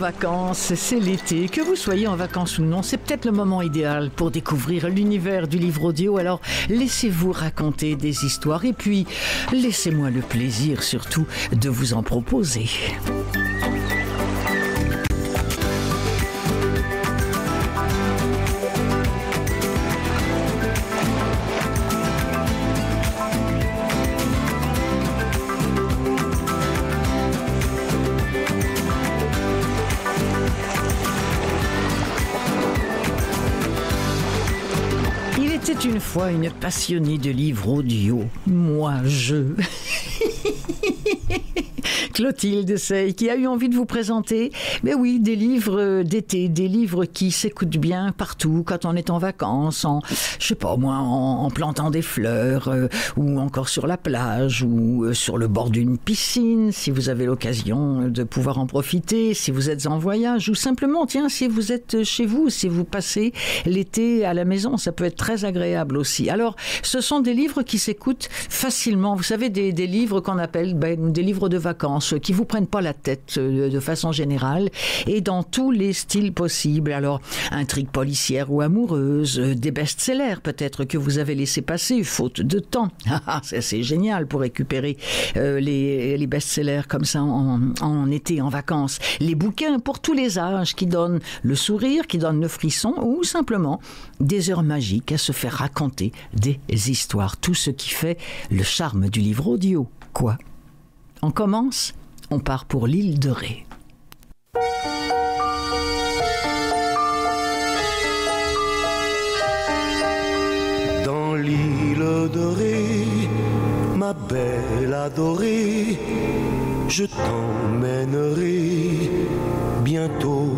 vacances, c'est l'été. Que vous soyez en vacances ou non, c'est peut-être le moment idéal pour découvrir l'univers du livre audio. Alors laissez-vous raconter des histoires et puis laissez-moi le plaisir surtout de vous en proposer. Une passionnée de livres audio. Moi, je. Clotilde Sey, qui a eu envie de vous présenter, mais oui, des livres d'été, des livres qui s'écoutent bien partout, quand on est en vacances, en, je sais pas moi, en, en plantant des fleurs, euh, ou encore sur la plage, ou euh, sur le bord d'une piscine, si vous avez l'occasion de pouvoir en profiter, si vous êtes en voyage, ou simplement, tiens, si vous êtes chez vous, si vous passez l'été à la maison, ça peut être très agréable aussi. Alors, ce sont des livres qui s'écoutent facilement. Vous savez, des, livres qu'on appelle ben, des livres de vacances, qui vous prennent pas la tête euh, de façon générale, et dans tous les styles possibles. Alors, intrigue policière ou amoureuse, euh, des best-sellers peut-être que vous avez laissé passer, faute de temps. Ah, ça, c'est génial pour récupérer euh, les, best-sellers comme ça en été, en vacances. Les bouquins pour tous les âges qui donnent le sourire, qui donnent le frisson, ou simplement des heures magiques à se faire raconter des histoires. Tout ce qui fait le charme du livre audio. Quoi? On commence? On part pour l'île de Ré. Dans l'île dorée, ma belle adorée, je t'emmènerai bientôt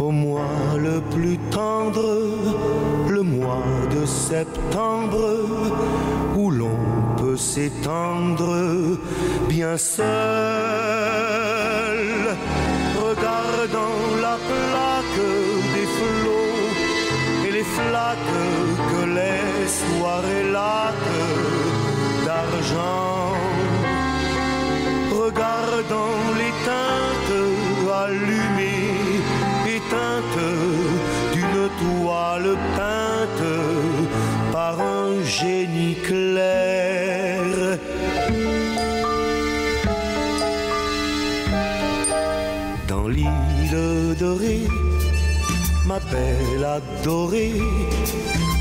au mois le plus tendre, le mois de septembre, où l'on s'étendre bien seul, regardant la plaque des flots et les flaques que les soirées laques d'argent. Regardant les teintes allumées, éteintes d'une toile peinte un génie clair. Dans l'île dorée, ma belle adorée,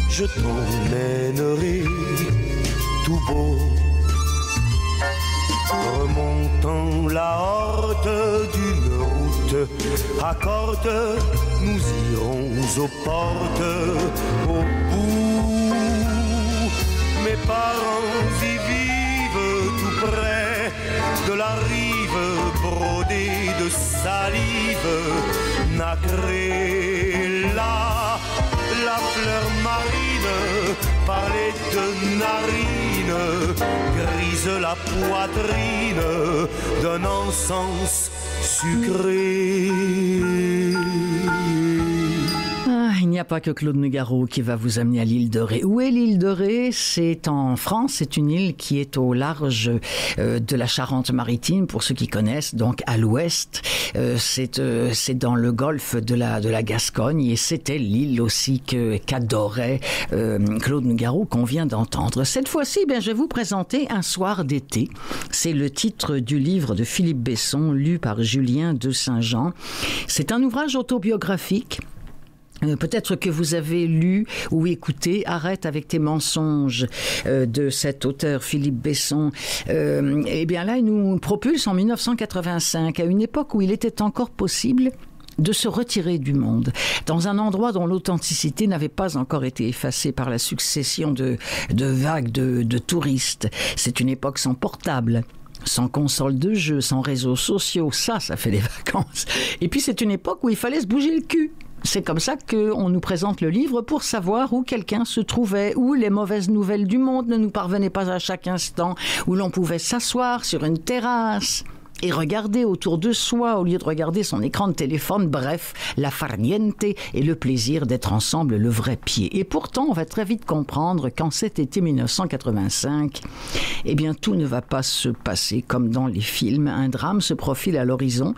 je t'emmènerai tout beau. Remontant la horde d'une route à nous irons aux portes, salive nacrée là la fleur marine parlait de narines grise la poitrine d'un encens sucré n'y a pas que Claude Nougaro qui va vous amener à l'île de Ré. Où est l'île de Ré? C'est en France. C'est une île qui est au large euh, de la Charente-Maritime, pour ceux qui connaissent, donc à l'ouest. Euh, c'est euh, c'est dans le golfe de la, de la Gascogne et c'était l'île aussi qu'adorait euh, Claude Nougaro qu'on vient d'entendre. Cette fois-ci, ben, je vais vous présenter Un soir d'été. C'est le titre du livre de Philippe Besson, lu par Julien de Saint-Jean. C'est un ouvrage autobiographique Peut-être que vous avez lu ou écouté Arrête avec tes mensonges euh, de cet auteur Philippe Besson. Euh, eh bien là, il nous propulse en 1985, à une époque où il était encore possible de se retirer du monde, dans un endroit dont l'authenticité n'avait pas encore été effacée par la succession de, de vagues de, de touristes. C'est une époque sans portable sans console de jeu, sans réseaux sociaux, ça, ça fait des vacances. Et puis c'est une époque où il fallait se bouger le cul. C'est comme ça qu'on nous présente le livre pour savoir où quelqu'un se trouvait, où les mauvaises nouvelles du monde ne nous parvenaient pas à chaque instant, où l'on pouvait s'asseoir sur une terrasse et regarder autour de soi au lieu de regarder son écran de téléphone. Bref, la farniente et le plaisir d'être ensemble le vrai pied. Et pourtant, on va très vite comprendre qu'en cet été 1985, eh bien, tout ne va pas se passer comme dans les films. Un drame se profile à l'horizon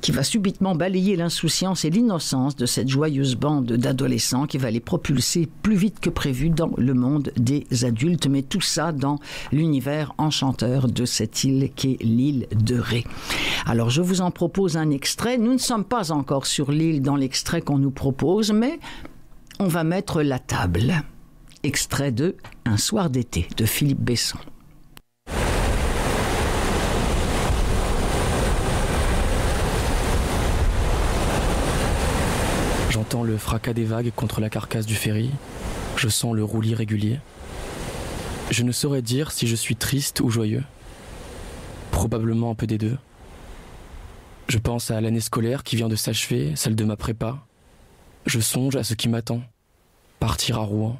qui va subitement balayer l'insouciance et l'innocence de cette joyeuse bande d'adolescents qui va les propulser plus vite que prévu dans le monde des adultes, mais tout ça dans l'univers enchanteur de cette île qu'est l'île de Ré. Alors je vous en propose un extrait. Nous ne sommes pas encore sur l'île dans l'extrait qu'on nous propose, mais on va mettre la table. Extrait de Un soir d'été de Philippe Besson. J'entends le fracas des vagues contre la carcasse du ferry. Je sens le roulis régulier. Je ne saurais dire si je suis triste ou joyeux. Probablement un peu des deux. Je pense à l'année scolaire qui vient de s'achever, celle de ma prépa. Je songe à ce qui m'attend. Partir à Rouen.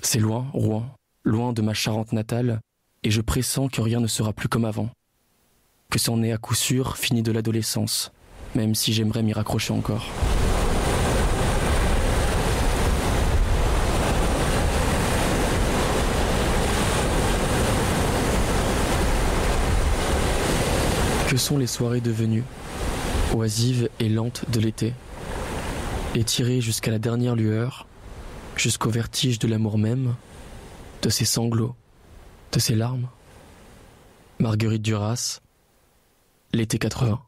C'est loin, Rouen, loin de ma Charente natale, et je pressens que rien ne sera plus comme avant. Que c'en est à coup sûr fini de l'adolescence, même si j'aimerais m'y raccrocher encore. Que sont les soirées devenues, oisives et lentes de l'été, étirées jusqu'à la dernière lueur, jusqu'au vertige de l'amour même, de ses sanglots, de ses larmes? Marguerite Duras, l'été 80.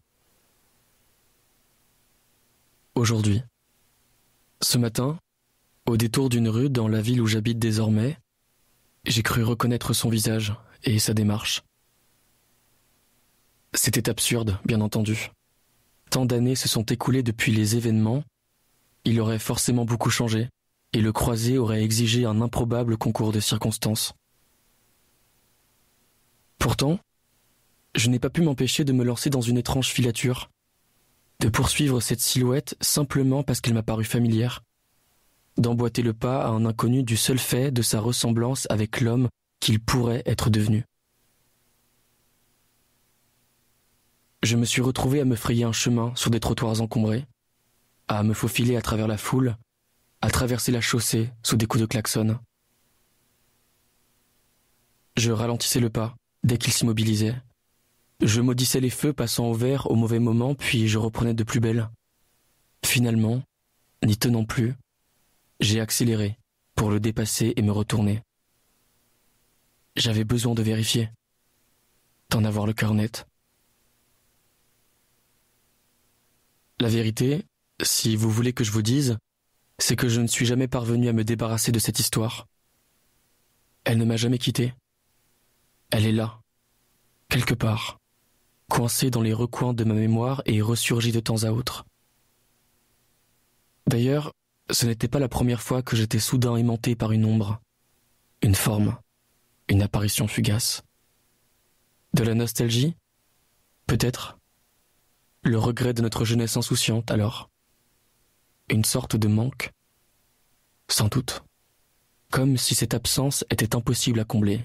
Aujourd'hui. Ce matin, au détour d'une rue dans la ville où j'habite désormais, j'ai cru reconnaître son visage et sa démarche. C'était absurde, bien entendu. Tant d'années se sont écoulées depuis les événements, il aurait forcément beaucoup changé, et le croisé aurait exigé un improbable concours de circonstances. Pourtant, je n'ai pas pu m'empêcher de me lancer dans une étrange filature, de poursuivre cette silhouette simplement parce qu'elle m'a paru familière, d'emboîter le pas à un inconnu du seul fait de sa ressemblance avec l'homme qu'il pourrait être devenu. Je me suis retrouvé à me frayer un chemin sur des trottoirs encombrés, à me faufiler à travers la foule, à traverser la chaussée sous des coups de klaxon. Je ralentissais le pas dès qu'il s'immobilisait. Je maudissais les feux passant au vert au mauvais moment, puis je reprenais de plus belle. Finalement, n'y tenant plus, j'ai accéléré pour le dépasser et me retourner. J'avais besoin de vérifier, d'en avoir le cœur net. La vérité, si vous voulez que je vous dise, c'est que je ne suis jamais parvenu à me débarrasser de cette histoire. Elle ne m'a jamais quitté. Elle est là, quelque part, coincée dans les recoins de ma mémoire et ressurgit de temps à autre. D'ailleurs, ce n'était pas la première fois que j'étais soudain aimanté par une ombre, une forme, une apparition fugace. De la nostalgie? Peut-être. Le regret de notre jeunesse insouciante, alors. Une sorte de manque. Sans doute. Comme si cette absence était impossible à combler.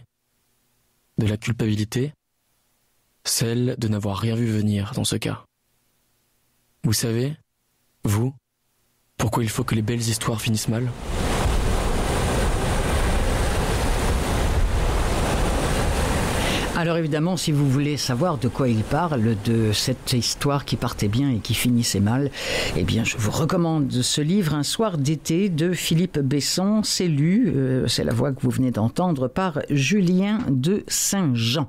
De la culpabilité, celle de n'avoir rien vu venir dans ce cas. Vous savez, vous, pourquoi il faut que les belles histoires finissent mal? Alors évidemment, si vous voulez savoir de quoi il parle, de cette histoire qui partait bien et qui finissait mal, eh bien je vous recommande ce livre, Un soir d'été de Philippe Besson. C'est lu, euh, c'est la voix que vous venez d'entendre par Julien de Saint-Jean.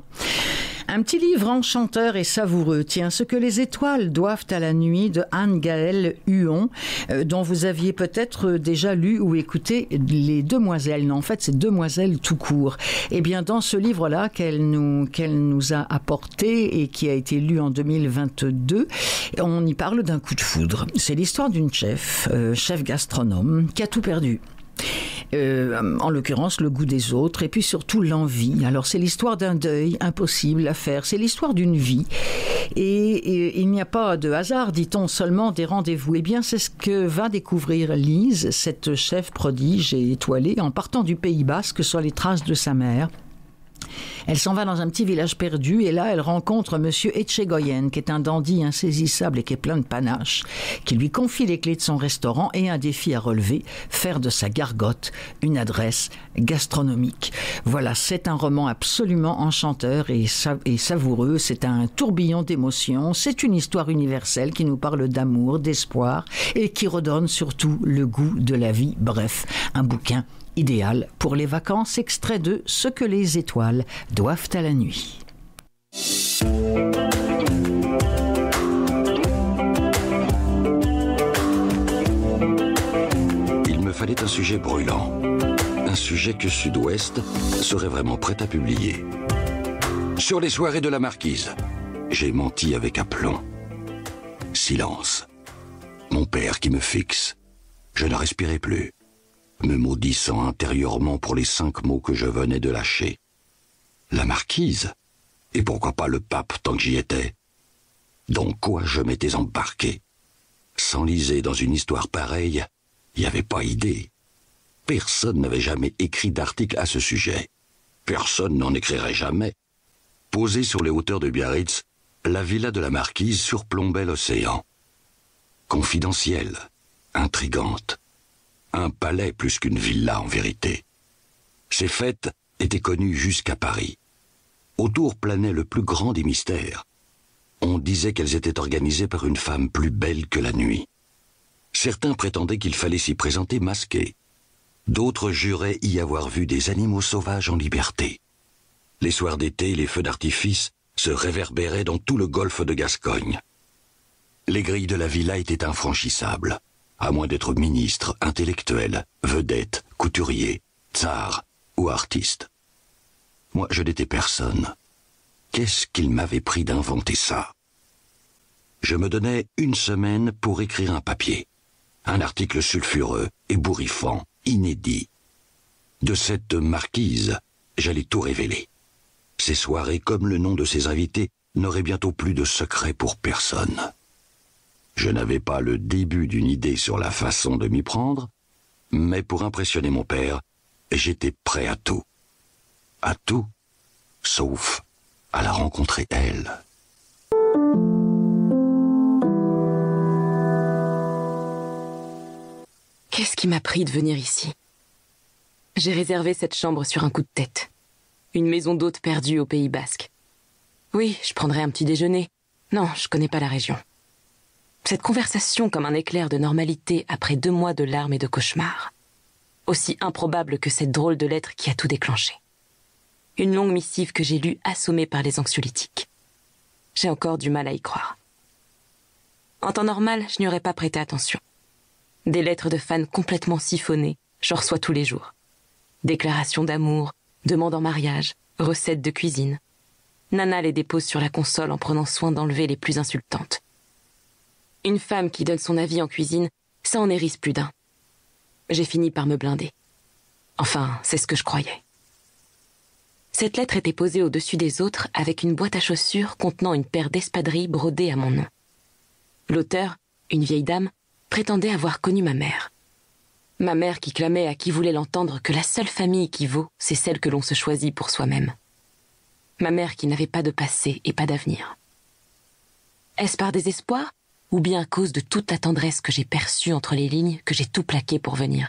Un petit livre enchanteur et savoureux, tiens, ce que les étoiles doivent à la nuit de Anne-Gaëlle Huon, euh, dont vous aviez peut-être déjà lu ou écouté Les Demoiselles. Non, en fait, c'est Demoiselles tout court. Eh bien, dans ce livre-là qu'elle nous, nous a apporté et qui a été lu en 2022, on y parle d'un coup de foudre. C'est l'histoire d'une chef, euh, chef gastronome, qui a tout perdu. Euh, en l'occurrence le goût des autres, et puis surtout l'envie. Alors c'est l'histoire d'un deuil impossible à faire, c'est l'histoire d'une vie, et, il n'y a pas de hasard, dit-on, seulement des rendez-vous. Eh bien c'est ce que va découvrir Lise, cette chef prodige et étoilée, en partant du Pays Basque sur les traces de sa mère. Elle s'en va dans un petit village perdu et là, elle rencontre Monsieur Etchegoyen, qui est un dandy insaisissable et qui est plein de panache, qui lui confie les clés de son restaurant et un défi à relever, faire de sa gargote une adresse gastronomique. Voilà, c'est un roman absolument enchanteur et, et savoureux. C'est un tourbillon d'émotions. C'est une histoire universelle qui nous parle d'amour, d'espoir et qui redonne surtout le goût de la vie. Bref, un bouquin idéal pour les vacances, extrait de Ce que les étoiles doivent à la nuit. Il me fallait un sujet brûlant, un sujet que Sud-Ouest serait vraiment prêt à publier. Sur les soirées de la marquise, j'ai menti avec aplomb. Silence. Mon père qui me fixe. Je ne respirais plus me maudissant intérieurement pour les cinq mots que je venais de lâcher. La marquise Et pourquoi pas le pape tant que j'y étais Dans quoi je m'étais embarqué S'enliser dans une histoire pareille, il n'y avait pas idée. Personne n'avait jamais écrit d'article à ce sujet. Personne n'en écrirait jamais. Posée sur les hauteurs de Biarritz, la villa de la marquise surplombait l'océan. Confidentielle, intrigante, un palais plus qu'une villa en vérité. Ces fêtes étaient connues jusqu'à Paris. Autour planait le plus grand des mystères. On disait qu'elles étaient organisées par une femme plus belle que la nuit. Certains prétendaient qu'il fallait s'y présenter masqué. D'autres juraient y avoir vu des animaux sauvages en liberté. Les soirs d'été, les feux d'artifice se réverbéraient dans tout le golfe de Gascogne. Les grilles de la villa étaient infranchissables à moins d'être ministre, intellectuel, vedette, couturier, tsar ou artiste. Moi, je n'étais personne. Qu'est-ce qu'il m'avait pris d'inventer ça? Je me donnais une semaine pour écrire un papier, un article sulfureux, ébouriffant, inédit. De cette marquise, j'allais tout révéler. Ces soirées, comme le nom de ses invités, n'auraient bientôt plus de secret pour personne. Je n'avais pas le début d'une idée sur la façon de m'y prendre, mais pour impressionner mon père, j'étais prêt à tout. À tout, sauf à la rencontrer elle. Qu'est-ce qui m'a pris de venir ici? J'ai réservé cette chambre sur un coup de tête. Une maison d'hôte perdue au Pays Basque. Oui, je prendrai un petit déjeuner. Non, je connais pas la région. Cette conversation comme un éclair de normalité après deux mois de larmes et de cauchemars. Aussi improbable que cette drôle de lettre qui a tout déclenché. Une longue missive que j'ai lue assommée par les anxiolytiques. J'ai encore du mal à y croire. En temps normal, je n'y aurais pas prêté attention. Des lettres de fans complètement siphonnées, j'en reçois tous les jours. Déclarations d'amour, demandes en mariage, recettes de cuisine. Nana les dépose sur la console en prenant soin d'enlever les plus insultantes. Une femme qui donne son avis en cuisine, ça en hérisse plus d'un. J'ai fini par me blinder. Enfin, c'est ce que je croyais. Cette lettre était posée au-dessus des autres avec une boîte à chaussures contenant une paire d'espadrilles brodées à mon nom. L'auteur, une vieille dame, prétendait avoir connu ma mère. Ma mère qui clamait à qui voulait l'entendre que la seule famille qui vaut, c'est celle que l'on se choisit pour soi-même. Ma mère qui n'avait pas de passé et pas d'avenir. Est-ce par désespoir ou bien à cause de toute la tendresse que j'ai perçue entre les lignes que j'ai tout plaqué pour venir.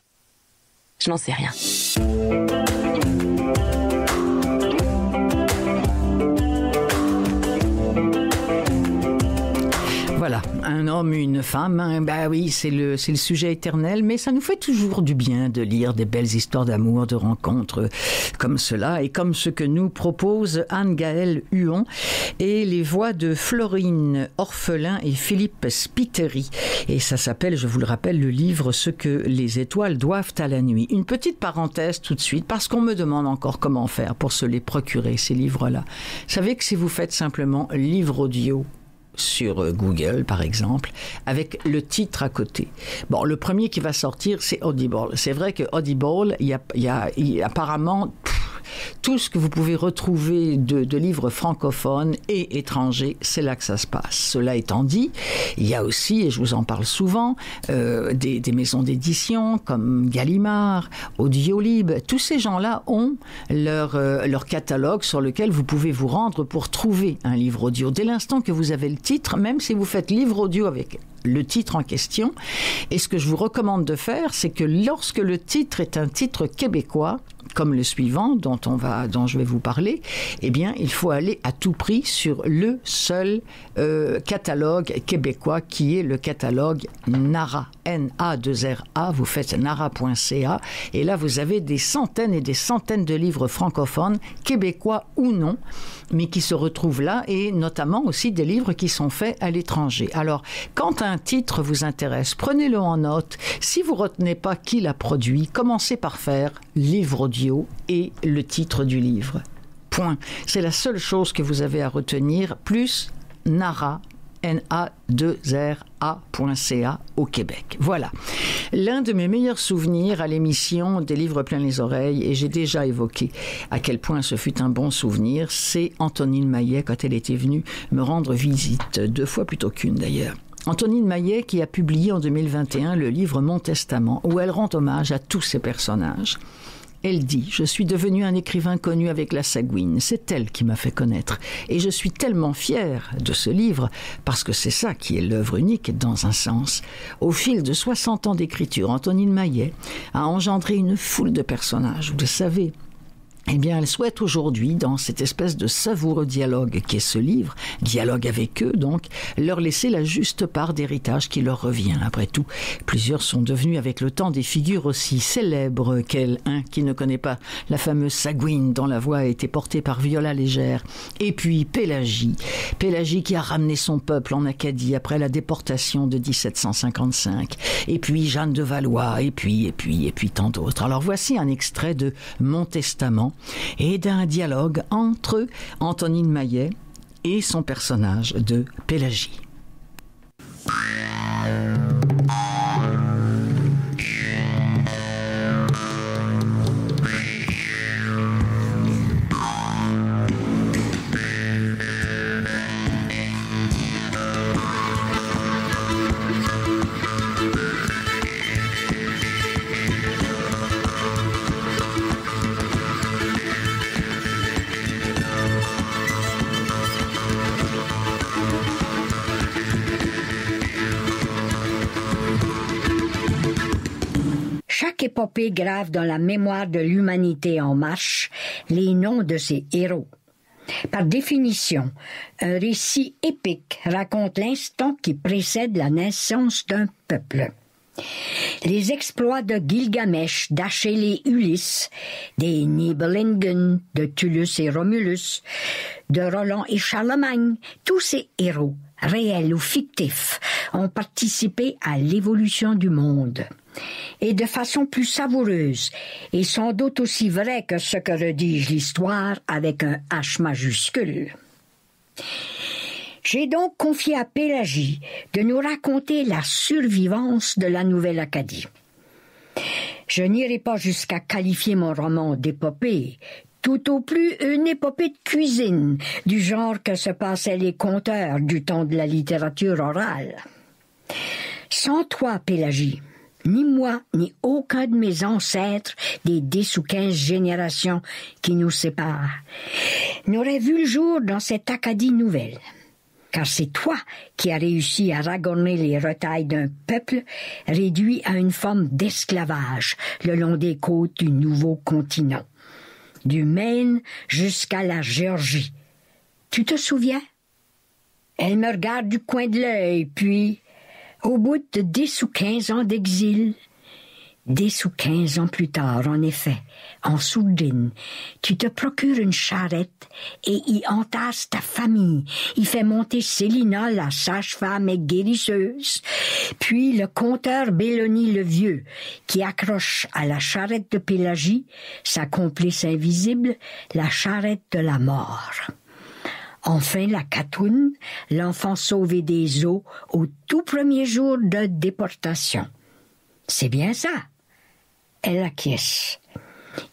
Je n'en sais rien. Voilà, un homme, une femme, hein, bah oui, c'est le, c'est le sujet éternel, mais ça nous fait toujours du bien de lire des belles histoires d'amour, de rencontres comme cela, et comme ce que nous propose Anne-Gaëlle Huon, et les voix de Florine Orphelin et Philippe Spiteri. Et ça s'appelle, je vous le rappelle, le livre Ce que les étoiles doivent à la nuit. Une petite parenthèse tout de suite, parce qu'on me demande encore comment faire pour se les procurer, ces livres-là. Vous savez que si vous faites simplement livre audio sur euh, Google, par exemple, avec le titre à côté. Bon, le premier qui va sortir, c'est Audible. C'est vrai que Audible, il y a, il y a, apparemment, tout ce que vous pouvez retrouver de, livres francophones et étrangers, c'est là que ça se passe. Cela étant dit, il y a aussi, et je vous en parle souvent, euh, des, des maisons d'édition comme Gallimard, Audiolib. Tous ces gens-là ont leur, euh, leur catalogue sur lequel vous pouvez vous rendre pour trouver un livre audio. Dès l'instant que vous avez le titre, même si vous faites livre audio avec le titre en question. Et ce que je vous recommande de faire, c'est que lorsque le titre est un titre québécois, comme le suivant dont on va dont je vais vous parler, eh bien, il faut aller à tout prix sur le seul euh, catalogue québécois qui est le catalogue NARA. N-A-2-R-A, vous faites nara.ca et là vous avez des centaines et des centaines de livres francophones, québécois ou non, mais qui se retrouvent là et notamment aussi des livres qui sont faits à l'étranger. Alors, quand un titre vous intéresse, prenez-le en note. Si vous retenez pas qui l'a produit, commencez par faire livre audio et le titre du livre. Point. C'est la seule chose que vous avez à retenir, plus Nara, na2ra.ca au Québec. Voilà. L'un de mes meilleurs souvenirs à l'émission des livres plein les oreilles, et j'ai déjà évoqué à quel point ce fut un bon souvenir, c'est Antonine Maillet quand elle était venue me rendre visite, deux fois plutôt qu'une d'ailleurs. Antonine Maillet qui a publié en 2021 le livre Mon Testament, où elle rend hommage à tous ces personnages. Elle dit Je suis devenue un écrivain connu avec la Sagouine. C'est elle qui m'a fait connaître. Et je suis tellement fière de ce livre, parce que c'est ça qui est l'œuvre unique dans un sens. Au fil de 60 ans d'écriture, Antonine Maillet a engendré une foule de personnages. Vous le savez, eh bien, elle souhaite aujourd'hui, dans cette espèce de savoureux dialogue qui est ce livre, dialogue avec eux donc, leur laisser la juste part d'héritage qui leur revient. Après tout, plusieurs sont devenus avec le temps des figures aussi célèbres qu'elle, un qui ne connaît pas la fameuse Sagouine dont la voix a été portée par Viola Légère, et puis Pélagie, Pélagie qui a ramené son peuple en Acadie après la déportation de 1755, et puis Jeanne de Valois, et puis, et puis, et puis tant d'autres. Alors voici un extrait de Mon Testament, et d'un dialogue entre Antonine Maillet et son personnage de Pélagie. Épopée grave dans la mémoire de l'humanité en marche les noms de ses héros. Par définition, un récit épique raconte l'instant qui précède la naissance d'un peuple. Les exploits de Gilgamesh, d'Achille et Ulysse, des Nibelungen, de Tullus et Romulus, de Roland et Charlemagne, tous ces héros, réels ou fictifs, ont participé à l'évolution du monde et de façon plus savoureuse, et sans doute aussi vrai que ce que redige l'histoire avec un H majuscule. J'ai donc confié à Pélagie de nous raconter la survivance de la Nouvelle Acadie. Je n'irai pas jusqu'à qualifier mon roman d'épopée, tout au plus une épopée de cuisine, du genre que se passaient les conteurs du temps de la littérature orale. Sans toi, Pélagie, ni moi, ni aucun de mes ancêtres des dix ou quinze générations qui nous séparent, n'aurait vu le jour dans cette Acadie nouvelle. Car c'est toi qui as réussi à ragonner les retailles d'un peuple réduit à une forme d'esclavage le long des côtes du nouveau continent, du Maine jusqu'à la Géorgie. Tu te souviens? Elle me regarde du coin de l'œil, puis au bout de dix ou quinze ans d'exil, dix ou quinze ans plus tard, en effet, en sourdine, tu te procures une charrette et y entasses ta famille, y fais monter Célina, la sage-femme et guérisseuse, puis le conteur Béloni le Vieux, qui accroche à la charrette de Pélagie, sa complice invisible, la charrette de la mort. Enfin, la Catoune, l'enfant sauvé des eaux au tout premier jour de déportation. C'est bien ça. Elle acquiesce.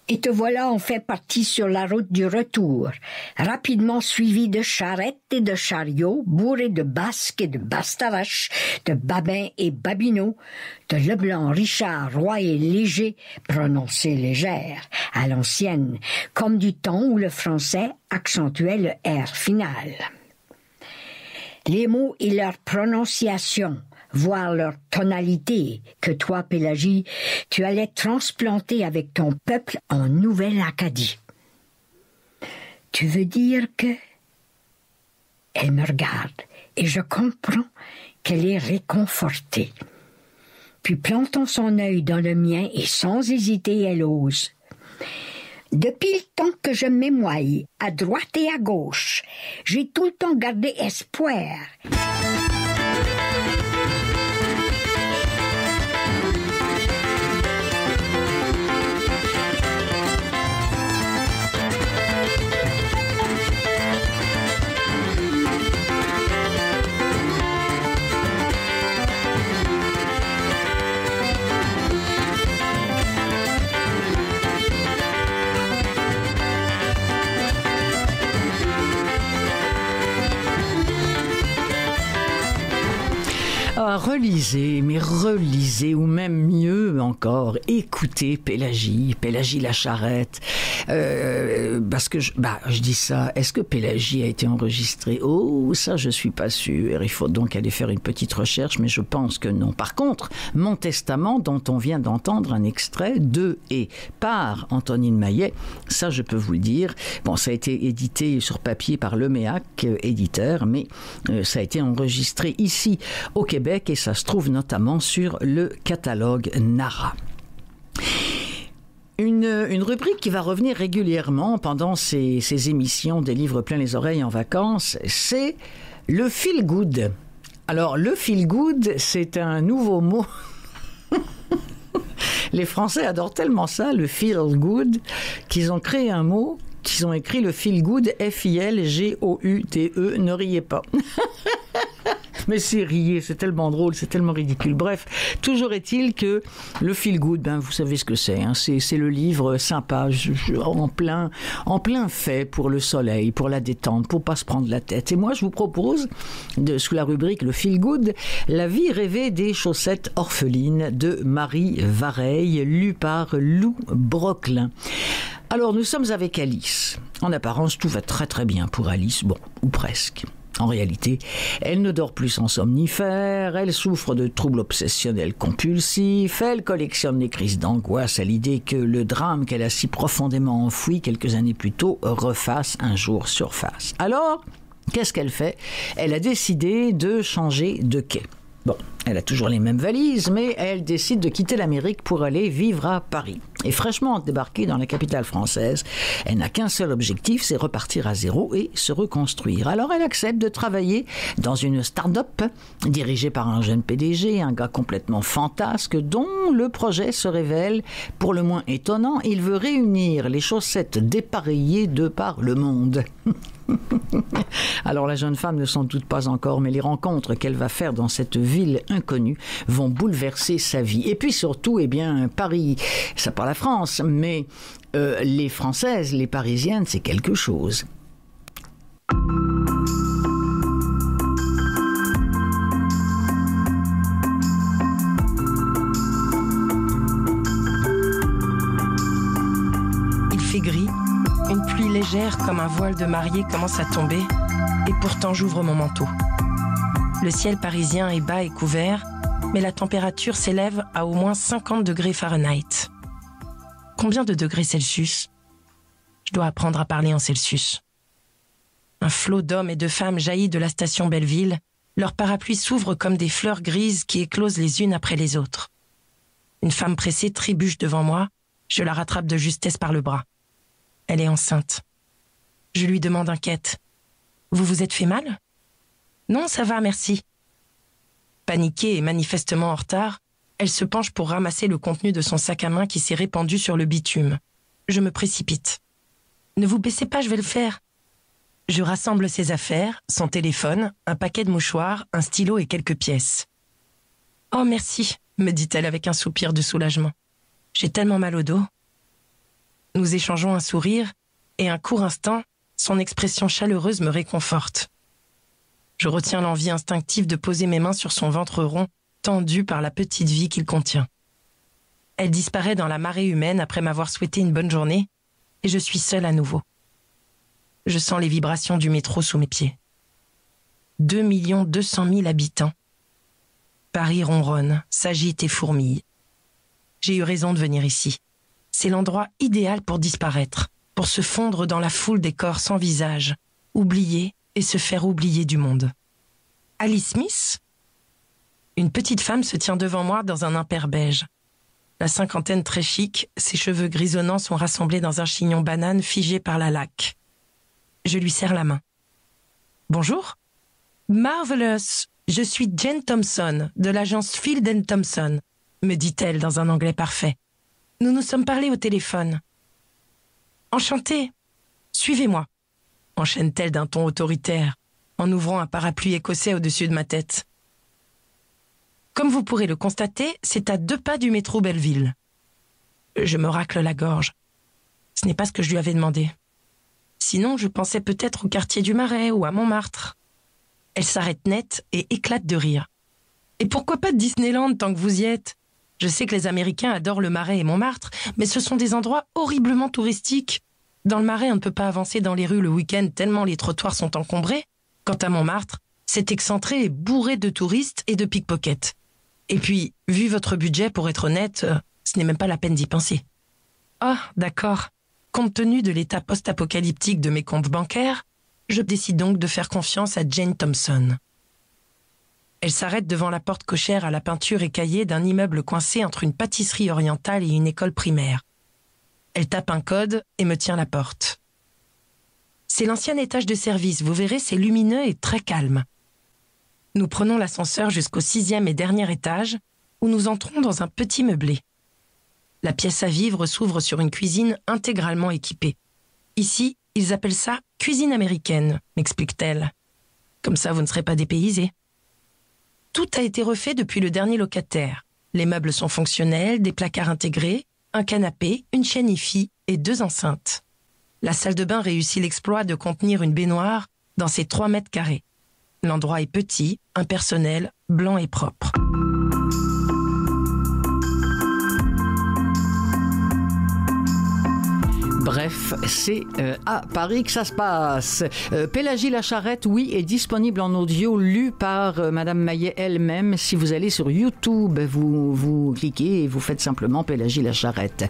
Et te voilà en fait parti sur la route du retour, rapidement suivi de charrettes et de chariots, bourrés de basques et de bastaraches, de babins et babinots, de Leblanc, Richard, Roy et Léger, prononcés légère, à l'ancienne, comme du temps où le français accentuait le R final. Les mots et leur prononciation, voir leur tonalité, que toi, Pélagie, tu allais transplanter avec ton peuple en Nouvelle-Acadie. Tu veux dire que... Elle me regarde et je comprends qu'elle est réconfortée. Puis plantant son œil dans le mien et sans hésiter, elle ose. Depuis le temps que je m'émoille, à droite et à gauche, j'ai tout le temps gardé espoir. Relisez, mais relisez, ou même mieux encore, écoutez Pélagie, Pélagie la charrette. Euh, parce que je, bah, je dis ça, est-ce que Pélagie a été enregistrée Oh, ça je suis pas sûr. Il faut donc aller faire une petite recherche, mais je pense que non. Par contre, Mon Testament, dont on vient d'entendre un extrait de et par Antonine Maillet, ça je peux vous le dire. Bon, ça a été édité sur papier par Leméac, euh, éditeur, mais euh, ça a été enregistré ici au Québec et ça se trouve notamment sur le catalogue Nara. Une, une, rubrique qui va revenir régulièrement pendant ces, ces, émissions des livres plein les oreilles en vacances, c'est le feel good. Alors, le feel good, c'est un nouveau mot. les Français adorent tellement ça, le feel good, qu'ils ont créé un mot qu'ils ont écrit le feel good, F-I-L-G-O-U-D-E, ne riez pas. Mais c'est rier, c'est tellement drôle, c'est tellement ridicule. Bref, toujours est-il que le feel good, ben vous savez ce que c'est. Hein? C'est le livre sympa, en plein, en plein fait pour le soleil, pour la détente, pour pas se prendre la tête. Et moi, je vous propose, de, sous la rubrique le feel good, la vie rêvée des chaussettes orphelines de Marie Vareille, lue par Lou Broclin. Alors, nous sommes avec Alice. En apparence, tout va très très bien pour Alice, bon, ou presque. En réalité, elle ne dort plus sans somnifère, elle souffre de troubles obsessionnels compulsifs, elle collectionne les crises d'angoisse à l'idée que le drame qu'elle a si profondément enfoui quelques années plus tôt refasse un jour surface. Alors, qu'est-ce qu'elle fait? Elle a décidé de changer de quai. Bon, elle a toujours les mêmes valises, mais elle décide de quitter l'Amérique pour aller vivre à Paris. Et fraîchement débarquée dans la capitale française, elle n'a qu'un seul objectif, c'est repartir à zéro et se reconstruire. Alors elle accepte de travailler dans une start-up dirigée par un jeune PDG, un gars complètement fantasque, dont le projet se révèle pour le moins étonnant. Il veut réunir les chaussettes dépareillées de par le monde. Alors la jeune femme ne s'en doute pas encore, mais les rencontres qu'elle va faire dans cette ville inconnue vont bouleverser sa vie. Et puis surtout, eh bien, Paris, ça pas la France, mais euh, les Françaises, les Parisiennes, c'est quelque chose. Légère comme un voile de mariée commence à tomber, et pourtant j'ouvre mon manteau. Le ciel parisien est bas et couvert, mais la température s'élève à au moins 50 degrés Fahrenheit. Combien de degrés Celsius? Je dois apprendre à parler en Celsius. Un flot d'hommes et de femmes jaillit de la station Belleville, leurs parapluies s'ouvrent comme des fleurs grises qui éclosent les unes après les autres. Une femme pressée trébuche devant moi, je la rattrape de justesse par le bras. Elle est enceinte. Je lui demande inquiète. Vous vous êtes fait mal? Non, ça va, merci. Paniquée et manifestement en retard, elle se penche pour ramasser le contenu de son sac à main qui s'est répandu sur le bitume. Je me précipite. Ne vous baissez pas, je vais le faire. Je rassemble ses affaires, son téléphone, un paquet de mouchoirs, un stylo et quelques pièces. Oh merci, me dit-elle avec un soupir de soulagement. J'ai tellement mal au dos. Nous échangeons un sourire, et un court instant, son expression chaleureuse me réconforte. Je retiens l'envie instinctive de poser mes mains sur son ventre rond, tendu par la petite vie qu'il contient. Elle disparaît dans la marée humaine après m'avoir souhaité une bonne journée, et je suis seule à nouveau. Je sens les vibrations du métro sous mes pieds. 2 200 000 habitants. Paris ronronne, s'agite et fourmille. J'ai eu raison de venir ici. C'est l'endroit idéal pour disparaître, pour se fondre dans la foule des corps sans visage, oublier et se faire oublier du monde. Alice Smith? Une petite femme se tient devant moi dans un impair beige. La cinquantaine très chic, ses cheveux grisonnants sont rassemblés dans un chignon banane figé par la laque. Je lui serre la main. Bonjour. Marvelous. Je suis Jane Thompson, de l'agence Field Thompson, me dit-elle dans un anglais parfait. Nous nous sommes parlé au téléphone. Enchantée. Suivez-moi, enchaîne-t-elle d'un ton autoritaire, en ouvrant un parapluie écossais au-dessus de ma tête. Comme vous pourrez le constater, c'est à deux pas du métro Belleville. Je me racle la gorge. Ce n'est pas ce que je lui avais demandé. Sinon, je pensais peut-être au quartier du Marais ou à Montmartre. Elle s'arrête net et éclate de rire. Et pourquoi pas Disneyland tant que vous y êtes? Je sais que les Américains adorent le Marais et Montmartre, mais ce sont des endroits horriblement touristiques. Dans le Marais, on ne peut pas avancer dans les rues le week-end tellement les trottoirs sont encombrés. Quant à Montmartre, c'est excentré et bourré de touristes et de pickpockets. Et puis, vu votre budget, pour être honnête, euh, ce n'est même pas la peine d'y penser. Ah, d'accord. Compte tenu de l'état post-apocalyptique de mes comptes bancaires, je décide donc de faire confiance à Jane Thompson. Elle s'arrête devant la porte cochère à la peinture écaillée d'un immeuble coincé entre une pâtisserie orientale et une école primaire. Elle tape un code et me tient la porte. C'est l'ancien étage de service, vous verrez, c'est lumineux et très calme. Nous prenons l'ascenseur jusqu'au sixième et dernier étage, où nous entrons dans un petit meublé. La pièce à vivre s'ouvre sur une cuisine intégralement équipée. Ici, ils appellent ça cuisine américaine, m'explique-t-elle. Comme ça, vous ne serez pas dépaysé. Tout a été refait depuis le dernier locataire. Les meubles sont fonctionnels, des placards intégrés, un canapé, une chaîne IFI et deux enceintes. La salle de bain réussit l'exploit de contenir une baignoire dans ses trois mètres carrés. L'endroit est petit, impersonnel, blanc et propre. Bref, c'est euh, à Paris que ça se passe. Euh, Pélagie la charrette, oui, est disponible en audio, lu par euh, Madame Maillet elle-même. Si vous allez sur YouTube, vous, vous cliquez et vous faites simplement Pélagie la charrette.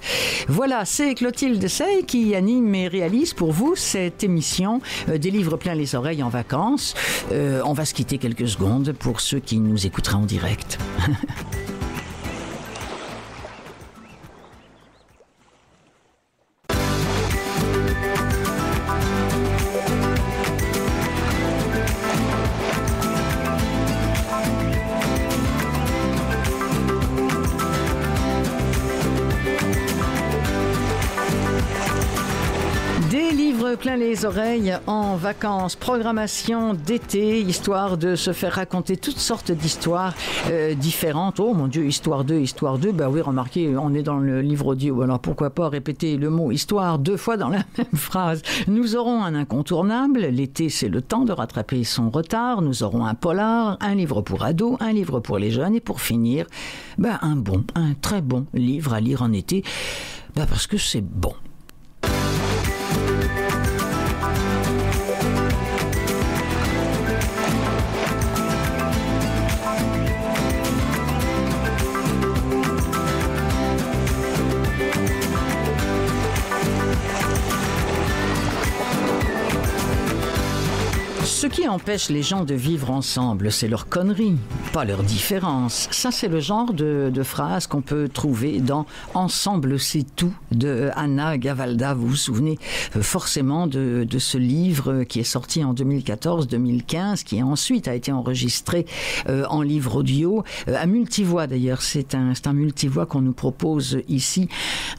Voilà, c'est Clotilde Sey qui anime et réalise pour vous cette émission des livres plein les oreilles en vacances. on va se quitter quelques secondes pour ceux qui nous écouteraient en direct. plein les oreilles en vacances, programmation d'été, histoire de se faire raconter toutes sortes d'histoires euh, différentes. Oh mon Dieu, histoire 2, histoire 2, bah oui, remarquez, on est dans le livre audio, alors pourquoi pas répéter le mot histoire deux fois dans la même phrase? Nous aurons un incontournable, l'été c'est le temps de rattraper son retard, nous aurons un polar, un livre pour ados, un livre pour les jeunes. Et pour finir, bah, un bon, un très bon livre à lire en été, bah, parce que c'est bon. Ce qui empêche les gens de vivre ensemble, c'est leur connerie, pas leur différence. Ça, c'est le genre de, phrase qu'on peut trouver dans Ensemble, c'est tout de Anna Gavalda. Vous vous souvenez euh, forcément de, ce livre qui est sorti en 2014-2015, qui ensuite a été enregistré euh, en livre audio, euh, à multivoix d'ailleurs. C'est un, un multivoix qu'on nous propose ici.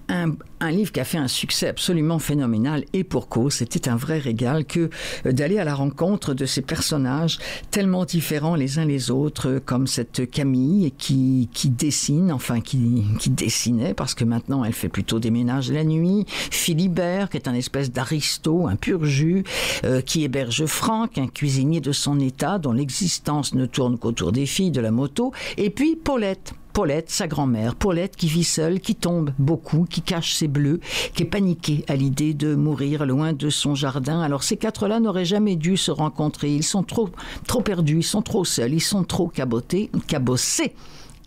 Un, un livre qui a fait un succès absolument phénoménal et pour cause, c'était un vrai régal que d'aller à la rencontre de ces personnages tellement différents les uns les autres, comme cette Camille qui, qui dessine, enfin qui, qui dessinait, parce que maintenant elle fait plutôt des ménages la nuit, Philibert, qui est un espèce d'aristo, un pur jus, euh, qui héberge Franck, un cuisinier de son état, dont l'existence ne tourne qu'autour des filles de la moto, et puis Paulette, Paulette, sa grand-mère, Paulette qui vit seule, qui tombe beaucoup, qui cache ses bleus, qui est paniquée à l'idée de mourir loin de son jardin. Alors ces quatre-là n'auraient jamais dû se rencontrer. Ils sont trop, trop perdus, ils sont trop seuls, ils sont trop cabotés, cabossés.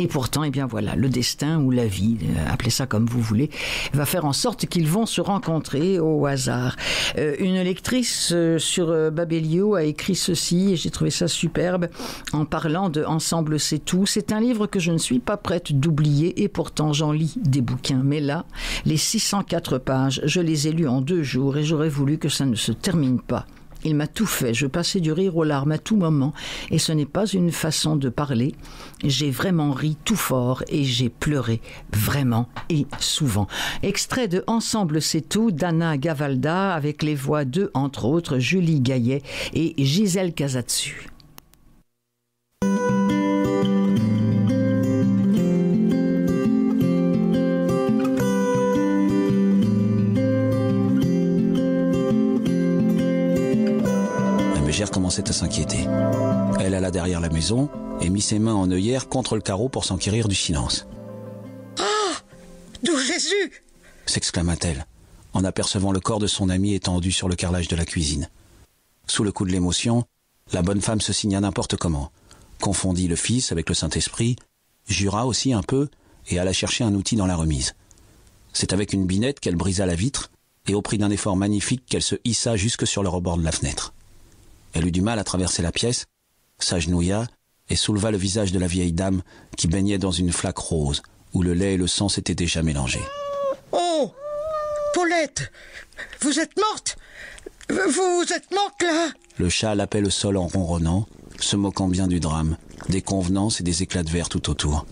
Et pourtant, eh bien voilà, le destin ou la vie, euh, appelez ça comme vous voulez, va faire en sorte qu'ils vont se rencontrer au hasard. Euh, une lectrice euh, sur euh, Babelio a écrit ceci, et j'ai trouvé ça superbe, en parlant de Ensemble c'est tout. C'est un livre que je ne suis pas prête d'oublier, et pourtant j'en lis des bouquins. Mais là, les 604 pages, je les ai lus en deux jours, et j'aurais voulu que ça ne se termine pas. Il m'a tout fait, je passais du rire aux larmes à tout moment, et ce n'est pas une façon de parler. J'ai vraiment ri tout fort et j'ai pleuré vraiment et souvent. Extrait de Ensemble c'est tout d'Anna Gavalda avec les voix de, entre autres, Julie Gaillet et Gisèle Casatsu. La mégère commençait à s'inquiéter. Elle alla derrière la maison et mit ses mains en œillère contre le carreau pour s'enquérir du silence. D'où Jésus s'exclama-t-elle, en apercevant le corps de son ami étendu sur le carrelage de la cuisine. Sous le coup de l'émotion, la bonne femme se signa n'importe comment, confondit le Fils avec le Saint-Esprit, jura aussi un peu et alla chercher un outil dans la remise. C'est avec une binette qu'elle brisa la vitre et au prix d'un effort magnifique qu'elle se hissa jusque sur le rebord de la fenêtre. Elle eut du mal à traverser la pièce, s'agenouilla et souleva le visage de la vieille dame qui baignait dans une flaque rose où le lait et le sang s'étaient déjà mélangés. Oh Paulette Vous êtes morte Vous êtes morte là Le chat l'appelle le sol en ronronnant, se moquant bien du drame, des convenances et des éclats de verre tout autour.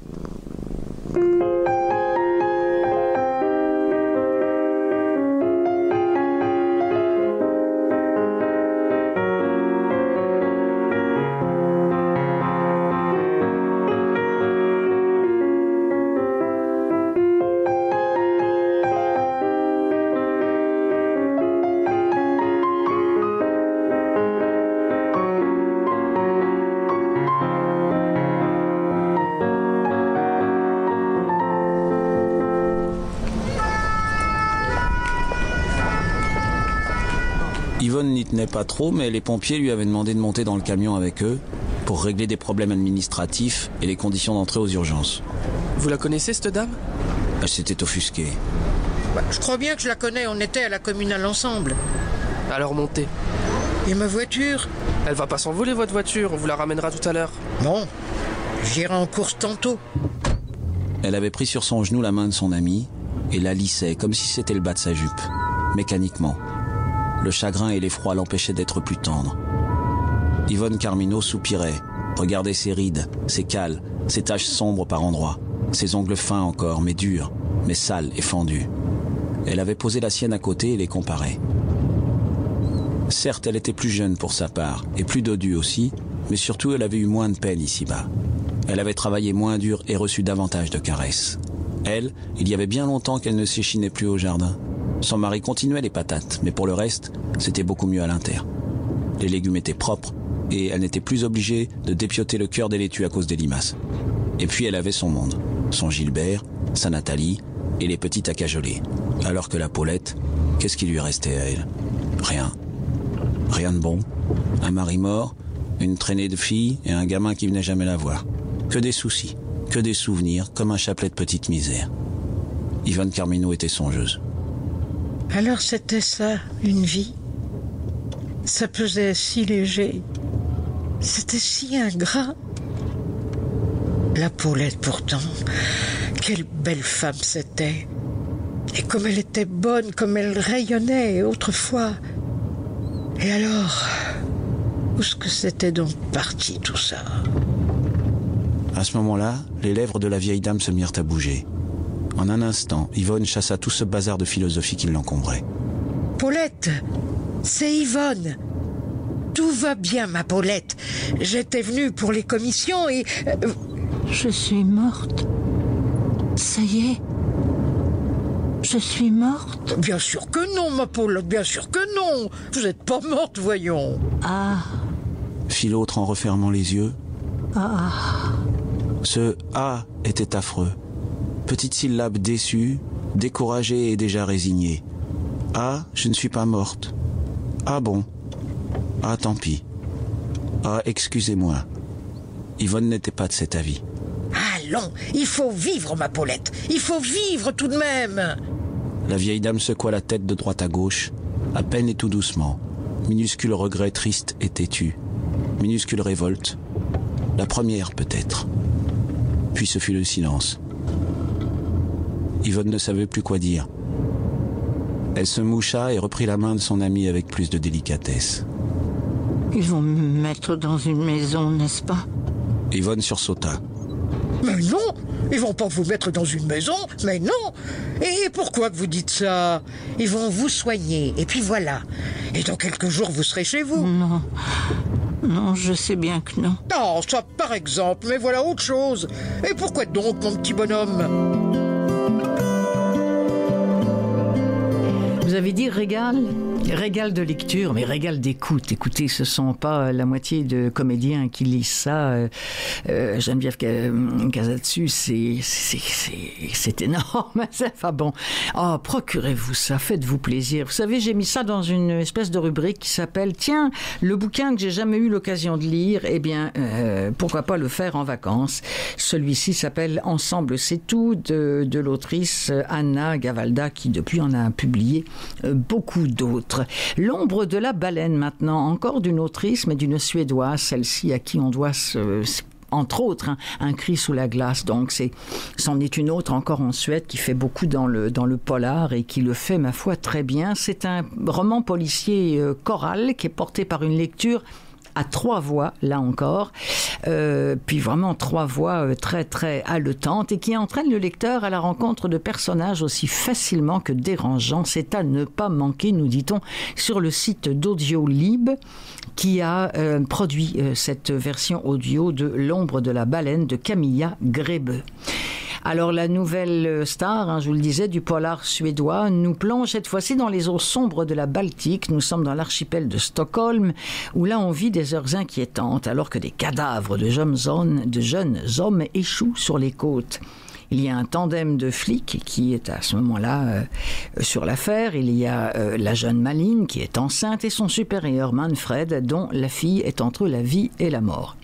Pas trop, mais les pompiers lui avaient demandé de monter dans le camion avec eux pour régler des problèmes administratifs et les conditions d'entrée aux urgences. Vous la connaissez, cette dame? Elle s'était offusquée. Bah, Je crois bien que je la connais, on était à la communale ensemble. Alors montez. Et ma voiture? Elle va pas s'envoler, votre voiture, on vous la ramènera tout à l'heure. Bon, j'irai en course tantôt. Elle avait pris sur son genou la main de son ami et la lissait comme si c'était le bas de sa jupe, mécaniquement. Le chagrin et l'effroi l'empêchaient d'être plus tendre. Yvonne Carmino soupirait, regardait ses rides, ses cales, ses taches sombres par endroits, ses ongles fins encore, mais durs, mais sales et fendus. Elle avait posé la sienne à côté et les comparait. Certes, elle était plus jeune pour sa part, et plus dodue aussi, mais surtout elle avait eu moins de peine ici-bas. Elle avait travaillé moins dur et reçu davantage de caresses. Elle, il y avait bien longtemps qu'elle ne s'échinait plus au jardin. Son mari continuait les patates, mais pour le reste, c'était beaucoup mieux à l'inter. Les légumes étaient propres, et elle n'était plus obligée de dépioter le cœur des laitues à cause des limaces. Et puis elle avait son monde, son Gilbert, sa Nathalie, et les petites à cajoler. Alors que la Paulette, qu'est-ce qui lui restait à elle? Rien. Rien de bon. Un mari mort, une traînée de filles et un gamin qui venait jamais la voir. Que des soucis, que des souvenirs, comme un chapelet de petite misère. Yvonne Carmino était songeuse. Alors c'était ça, une vie Ça pesait si léger. C'était si ingrat. La Paulette pourtant, quelle belle femme c'était. Et comme elle était bonne, comme elle rayonnait autrefois. Et alors, où est-ce que c'était donc parti tout ça? À ce moment-là, les lèvres de la vieille dame se mirent à bouger. En un instant, Yvonne chassa tout ce bazar de philosophie qui l'encombrait. Paulette, c'est Yvonne. Tout va bien, ma Paulette. J'étais venue pour les commissions et... Euh, Je suis morte. Ça y est. Je suis morte. Bien sûr que non, ma Paulette, bien sûr que non. Vous n'êtes pas morte, voyons. Ah, fit l'autre en refermant les yeux. ah, Ce A était affreux. Petite syllabe déçue, découragée et déjà résignée. Ah, je ne suis pas morte. Ah bon. Ah, tant pis. Ah, excusez-moi. Yvonne n'était pas de cet avis. Allons, il faut vivre, ma Paulette. Il faut vivre tout de même. La vieille dame secoua la tête de droite à gauche, à peine et tout doucement. Minuscule regret triste et têtu. Minuscule révolte. La première, peut-être. Puis ce fut le silence. Yvonne ne savait plus quoi dire. Elle se moucha et reprit la main de son ami avec plus de délicatesse. ils vont me mettre dans une maison, n'est-ce pas? Yvonne sursauta. Mais non, ils vont pas vous mettre dans une maison, mais non. Et pourquoi que vous dites ça? Ils vont vous soigner, et puis voilà. Et dans quelques jours, vous serez chez vous. Non. Non, je sais bien que non. Non, ça par exemple, mais voilà autre chose. Et pourquoi donc, mon petit bonhomme? Vous avez dit régal Régal de lecture, mais régal d'écoute. Écoutez, ce sont pas la moitié de comédiens qui lisent ça. Euh, euh, Geneviève Ca- Casatsu, c'est énorme. enfin bon, oh, procurez-vous ça, faites-vous plaisir. Vous savez, j'ai mis ça dans une espèce de rubrique qui s'appelle Tiens, le bouquin que j'ai jamais eu l'occasion de lire, eh bien, euh, pourquoi pas le faire en vacances Celui-ci s'appelle Ensemble, c'est tout de, l'autrice Anna Gavalda qui depuis en a publié euh, beaucoup d'autres. L'ombre de la baleine maintenant, encore d'une autrice mais d'une suédoise, celle-ci à qui on doit entre autres, un, un cri sous la glace. Donc, c'en est une autre encore en Suède qui fait beaucoup dans le, dans le polar et qui le fait, ma foi, très bien. C'est un roman policier euh, choral qui est porté par une lecture à trois voix, là encore, euh, puis vraiment trois voix euh, très très haletantes et qui entraînent le lecteur à la rencontre de personnages aussi facilement que dérangeants. C'est à ne pas manquer, nous dit-on, sur le site d'Audiolib qui a euh, produit cette version audio de L'ombre de la baleine de Camilla Grebe. Alors la nouvelle star, hein, je vous le disais, du polar suédois, nous plonge cette fois-ci dans les eaux sombres de la Baltique. Nous sommes dans l'archipel de Stockholm, où là on vit des heures inquiétantes, alors que des cadavres de jeunes hommes, de jeunes hommes échouent sur les côtes. Il y a un tandem de flics qui est à ce moment-là euh, sur l'affaire. Il y a euh, la jeune Maline qui est enceinte et son supérieur Manfred, dont la fille est entre la vie et la mort.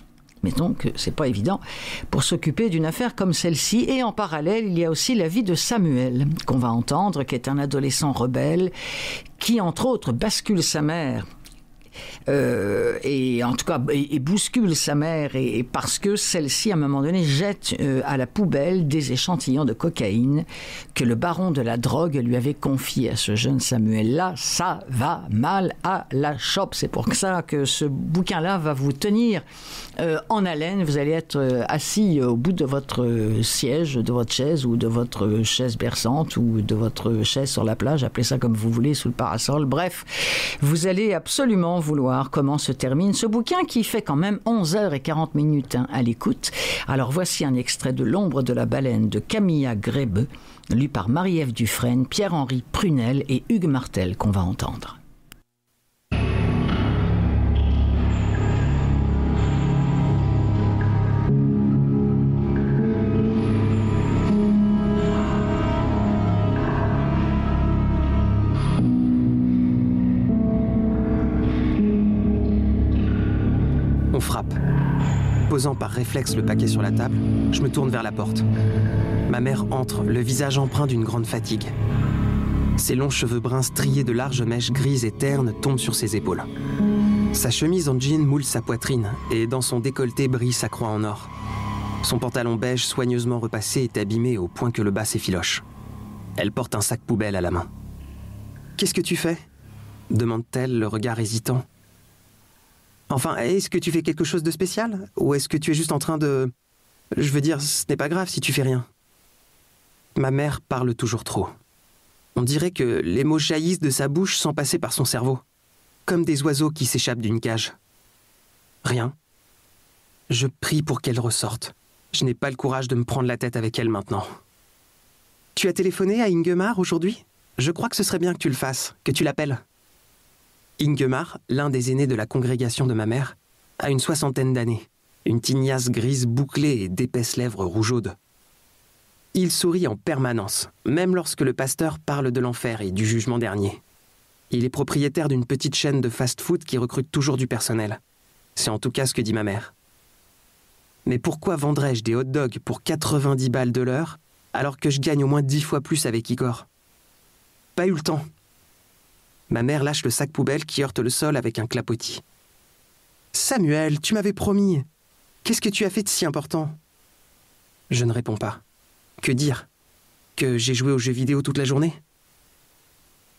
Mettons que c'est pas évident pour s'occuper d'une affaire comme celle-ci. Et en parallèle, il y a aussi la vie de Samuel, qu'on va entendre, qui est un adolescent rebelle, qui, entre autres, bascule sa mère. Euh, et en tout cas, bouscule sa mère, parce que celle-ci, à un moment donné, jette euh, à la poubelle des échantillons de cocaïne que le baron de la drogue lui avait confié à ce jeune Samuel-là. Ça va mal à la chope. C'est pour ça que ce bouquin-là va vous tenir euh, en haleine. Vous allez être euh, assis au bout de votre euh, siège, de votre chaise ou de votre chaise berçante ou de votre chaise sur la plage, appelez ça comme vous voulez, sous le parasol. Bref, vous allez absolument vouloir comment se termine ce bouquin qui fait quand même 11h40 minutes hein, à l'écoute. Alors voici un extrait de L'ombre de la baleine de Camilla Grebe, lu par Marie-Ève Dufresne, Pierre-Henri Prunel et Hugues Martel qu'on va entendre. Par réflexe le paquet sur la table, je me tourne vers la porte. Ma mère entre, le visage empreint d'une grande fatigue. Ses longs cheveux bruns striés de larges mèches grises et ternes tombent sur ses épaules. Sa chemise en jean moule sa poitrine et dans son décolleté brille sa croix en or. Son pantalon beige soigneusement repassé est abîmé au point que le bas s'effiloche. Elle porte un sac poubelle à la main. Qu'est-ce que tu fais? demande-t-elle, le regard hésitant. Enfin, est-ce que tu fais quelque chose de spécial? Ou est-ce que tu es juste en train de... Je veux dire, ce n'est pas grave si tu fais rien. Ma mère parle toujours trop. On dirait que les mots jaillissent de sa bouche sans passer par son cerveau, comme des oiseaux qui s'échappent d'une cage. Rien. Je prie pour qu'elle ressorte. Je n'ai pas le courage de me prendre la tête avec elle maintenant. Tu as téléphoné à Ingemar aujourd'hui? Je crois que ce serait bien que tu le fasses, que tu l'appelles. Ingemar, l'un des aînés de la congrégation de ma mère, a une soixantaine d'années, une tignasse grise bouclée et d'épaisses lèvres rougeaudes. Il sourit en permanence, même lorsque le pasteur parle de l'enfer et du jugement dernier. Il est propriétaire d'une petite chaîne de fast-food qui recrute toujours du personnel. C'est en tout cas ce que dit ma mère. Mais pourquoi vendrais-je des hot dogs pour 90 balles de l'heure alors que je gagne au moins 10 fois plus avec Igor? Pas eu le temps. Ma mère lâche le sac poubelle qui heurte le sol avec un clapotis. Samuel, tu m'avais promis. Qu'est-ce que tu as fait de si important? Je ne réponds pas. Que dire? Que j'ai joué aux jeux vidéo toute la journée?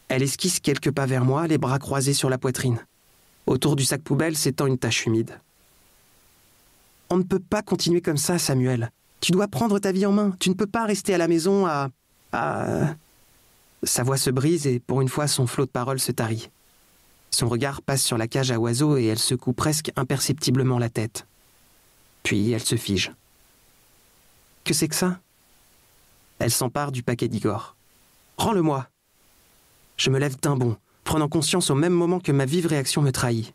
Elle esquisse quelques pas vers moi, les bras croisés sur la poitrine. Autour du sac poubelle s'étend une tache humide. On ne peut pas continuer comme ça, Samuel. Tu dois prendre ta vie en main. Tu ne peux pas rester à la maison à. à. Sa voix se brise et pour une fois son flot de paroles se tarit. Son regard passe sur la cage à oiseaux et elle secoue presque imperceptiblement la tête. Puis elle se fige. Que c'est que ça? Elle s'empare du paquet d'Igor. Rends-le-moi Je me lève d'un bond, prenant conscience au même moment que ma vive réaction me trahit.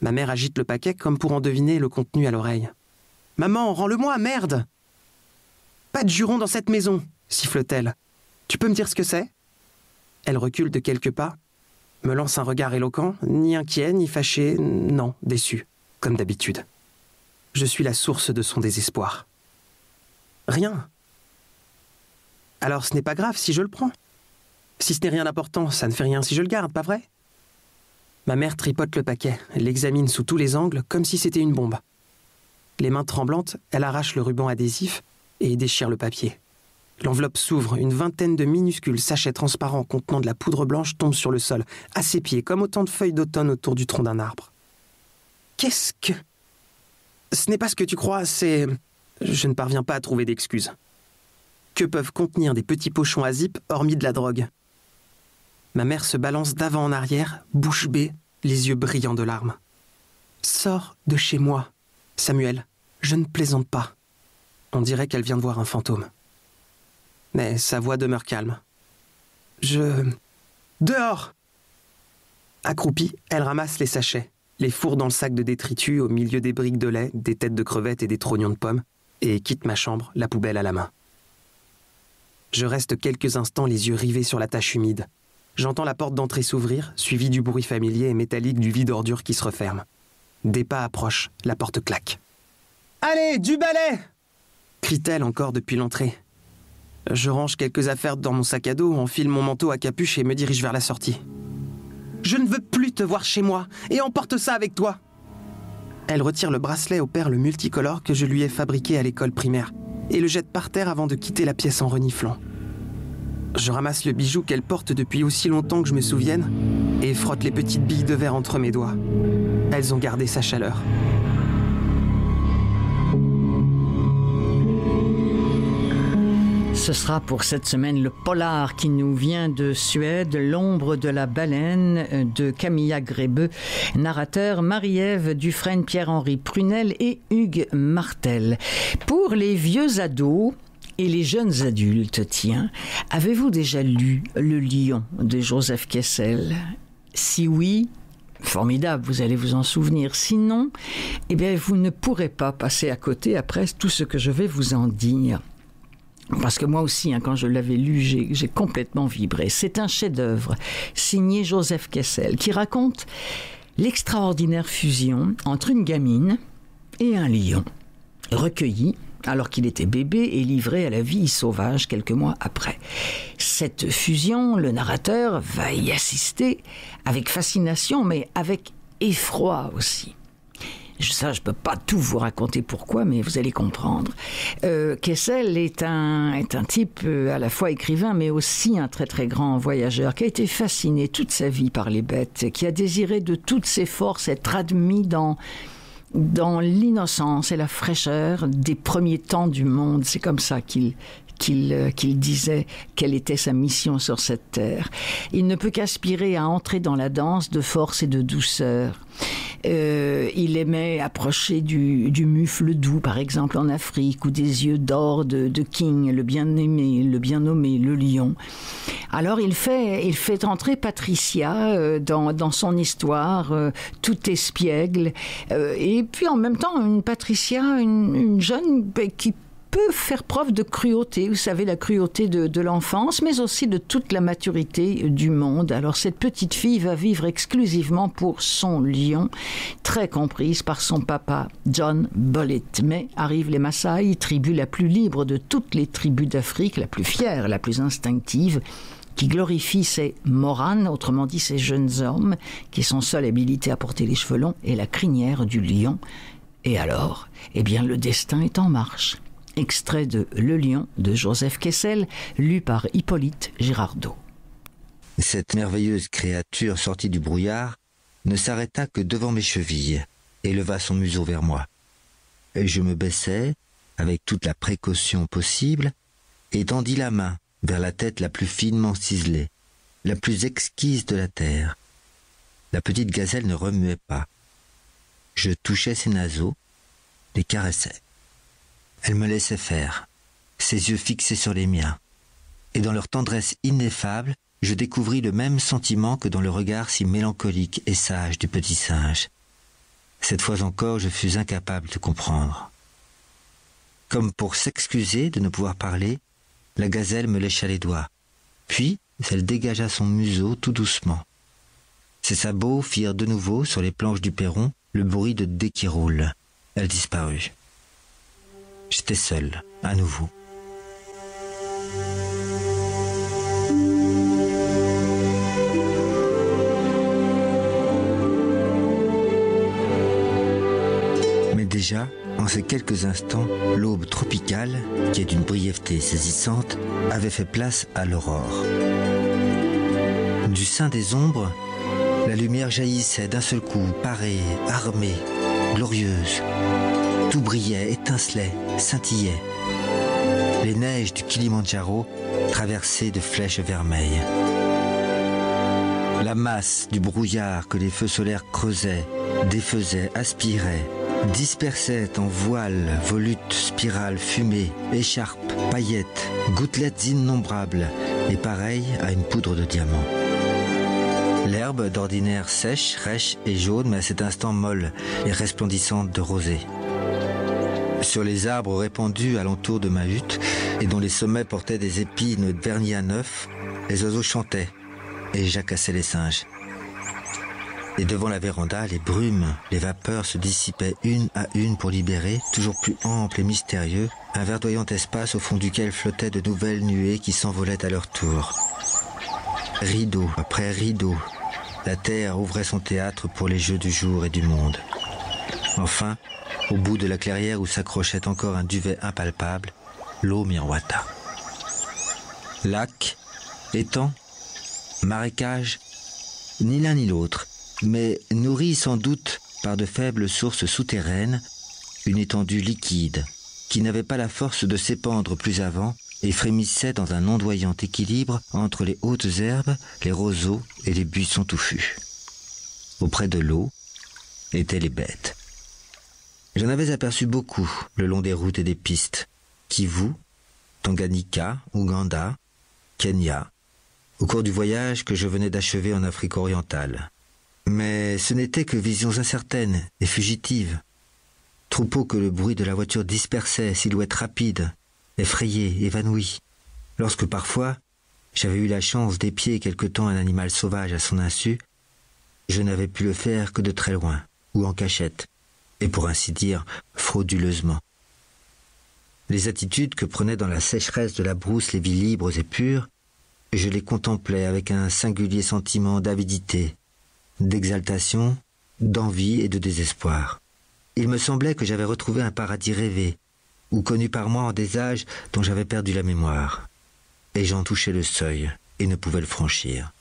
Ma mère agite le paquet comme pour en deviner le contenu à l'oreille. Maman, rends-le-moi, merde Pas de juron dans cette maison, siffle-t-elle. Tu peux me dire ce que c'est? Elle recule de quelques pas, me lance un regard éloquent, ni inquiet, ni fâché, non, déçu, comme d'habitude. Je suis la source de son désespoir. Rien. Alors ce n'est pas grave si je le prends. Si ce n'est rien d'important, ça ne fait rien si je le garde, pas vrai? Ma mère tripote le paquet, l'examine sous tous les angles comme si c'était une bombe. Les mains tremblantes, elle arrache le ruban adhésif et déchire le papier. L'enveloppe s'ouvre, une vingtaine de minuscules sachets transparents contenant de la poudre blanche tombent sur le sol, à ses pieds, comme autant de feuilles d'automne autour du tronc d'un arbre. Qu'est-ce que... Ce n'est pas ce que tu crois, c'est... Je ne parviens pas à trouver d'excuses. Que peuvent contenir des petits pochons à zip hormis de la drogue? Ma mère se balance d'avant en arrière, bouche bée, les yeux brillants de larmes. Sors de chez moi, Samuel, je ne plaisante pas. On dirait qu'elle vient de voir un fantôme. Mais sa voix demeure calme. Je. Dehors Accroupie, elle ramasse les sachets, les fourre dans le sac de détritus au milieu des briques de lait, des têtes de crevettes et des trognons de pommes, et quitte ma chambre, la poubelle à la main. Je reste quelques instants les yeux rivés sur la tache humide. J'entends la porte d'entrée s'ouvrir, suivie du bruit familier et métallique du vide ordure qui se referme. Des pas approchent, la porte claque. Allez, du balai crie-t-elle encore depuis l'entrée. Je range quelques affaires dans mon sac à dos, enfile mon manteau à capuche et me dirige vers la sortie. Je ne veux plus te voir chez moi, et emporte ça avec toi. Elle retire le bracelet aux perles multicolores que je lui ai fabriqué à l'école primaire et le jette par terre avant de quitter la pièce en reniflant. Je ramasse le bijou qu'elle porte depuis aussi longtemps que je me souvienne et frotte les petites billes de verre entre mes doigts. Elles ont gardé sa chaleur. Ce sera pour cette semaine le polar qui nous vient de Suède, L'ombre de la baleine de Camilla Grébeux, narrateur Marie-Ève Dufresne, Pierre-Henri Prunel et Hugues Martel. Pour les vieux ados, et les jeunes adultes, tiens, avez-vous déjà lu Le Lion de Joseph Kessel? Si oui, formidable, vous allez vous en souvenir. Sinon, eh bien, vous ne pourrez pas passer à côté après tout ce que je vais vous en dire. Parce que moi aussi, hein, quand je l'avais lu, j'ai complètement vibré. C'est un chef-d'œuvre signé Joseph Kessel qui raconte l'extraordinaire fusion entre une gamine et un lion, recueilli alors qu'il était bébé et livré à la vie sauvage quelques mois après. Cette fusion, le narrateur va y assister avec fascination, mais avec effroi aussi. Ça, je ne peux pas tout vous raconter pourquoi, mais vous allez comprendre. Euh, Kessel est un, est un type euh, à la fois écrivain, mais aussi un très très grand voyageur, qui a été fasciné toute sa vie par les bêtes, qui a désiré de toutes ses forces être admis dans dans l'innocence et la fraîcheur des premiers temps du monde. C'est comme ça qu'il qu'il euh, qu'il disait quelle était sa mission sur cette terre. Il ne peut qu'aspirer à entrer dans la danse de force et de douceur. Euh, il aimait approcher du, du, mufle doux, par exemple en Afrique, ou des yeux d'or de, King, le bien-aimé, le bien nommé, le lion. Alors il fait, il fait entrer Patricia euh, dans, dans, son histoire, tout espiègle, et puis en même temps une Patricia, une, une jeune qui peut faire preuve de cruauté, vous savez, la cruauté de, l'enfance, mais aussi de toute la maturité du monde. Alors cette petite fille va vivre exclusivement pour son lion, très comprise par son papa, John Bullitt. Mais arrivent les Maasai, tribu la plus libre de toutes les tribus d'Afrique, la plus fière, la plus instinctive qui glorifie ses moranes, autrement dit ces jeunes hommes, qui sont seuls habilités à porter les cheveux longs et la crinière du lion. Et alors, eh bien, le destin est en marche. Extrait de Le Lion de Joseph Kessel, lu par Hippolyte Girardot. Cette merveilleuse créature sortie du brouillard ne s'arrêta que devant mes chevilles et leva son museau vers moi. Et je me baissai, avec toute la précaution possible, et tendis la main vers la tête la plus finement ciselée, la plus exquise de la terre. La petite gazelle ne remuait pas. Je touchais ses naseaux, les caressais. Elle me laissait faire, ses yeux fixés sur les miens. Et dans leur tendresse ineffable, je découvris le même sentiment que dans le regard si mélancolique et sage du petit singe. Cette fois encore, je fus incapable de comprendre. Comme pour s'excuser de ne pouvoir parler, la gazelle me lécha les doigts. Puis, elle dégagea son museau tout doucement. Ses sabots firent de nouveau sur les planches du perron le bruit de dés qui roulent. Elle disparut. J'étais seul, à nouveau. Mais déjà, en ces quelques instants, l'aube tropicale, qui est d'une brièveté saisissante, avait fait place à l'aurore. Du sein des ombres, la lumière jaillissait d'un seul coup, parée, armée, glorieuse. Tout brillait, étincelait, scintillait. Les neiges du Kilimandjaro traversaient de flèches vermeilles. La masse du brouillard que les feux solaires creusaient, défaisaient, aspiraient, dispersait en voiles, volutes, spirales, fumées, écharpes, paillettes, gouttelettes innombrables, et pareilles à une poudre de diamant. L'herbe, d'ordinaire sèche, rêche et jaune, mais à cet instant molle et resplendissante de rosée. Sur les arbres répandus alentour de ma hutte, et dont les sommets portaient des épines vernies à neuf, les oiseaux chantaient, et jacassaient les singes. Et devant la véranda, les brumes, les vapeurs se dissipaient une à une pour libérer, toujours plus ample et mystérieux, un verdoyant espace au fond duquel flottaient de nouvelles nuées qui s'envolaient à leur tour. Rideau après rideau, la terre ouvrait son théâtre pour les jeux du jour et du monde. Enfin, au bout de la clairière où s'accrochait encore un duvet impalpable, l'eau miroita. Lac, étang, marécage, ni l'un ni l'autre, mais nourri sans doute par de faibles sources souterraines, une étendue liquide, qui n'avait pas la force de s'épandre plus avant et frémissait dans un ondoyant équilibre entre les hautes herbes, les roseaux et les buissons touffus. Auprès de l'eau étaient les bêtes. J'en avais aperçu beaucoup le long des routes et des pistes. Kivu, Tanganyika, Ouganda, Kenya, au cours du voyage que je venais d'achever en Afrique orientale. Mais ce n'étaient que visions incertaines et fugitives. Troupeaux que le bruit de la voiture dispersait, silhouettes rapides, effrayées, évanouies. Lorsque parfois, j'avais eu la chance d'épier quelque temps un animal sauvage à son insu, je n'avais pu le faire que de très loin, ou en cachette, et pour ainsi dire frauduleusement. Les attitudes que prenaient dans la sécheresse de la brousse les vies libres et pures, je les contemplais avec un singulier sentiment d'avidité, d'exaltation, d'envie et de désespoir. Il me semblait que j'avais retrouvé un paradis rêvé, ou connu par moi en des âges dont j'avais perdu la mémoire, et j'en touchais le seuil et ne pouvais le franchir.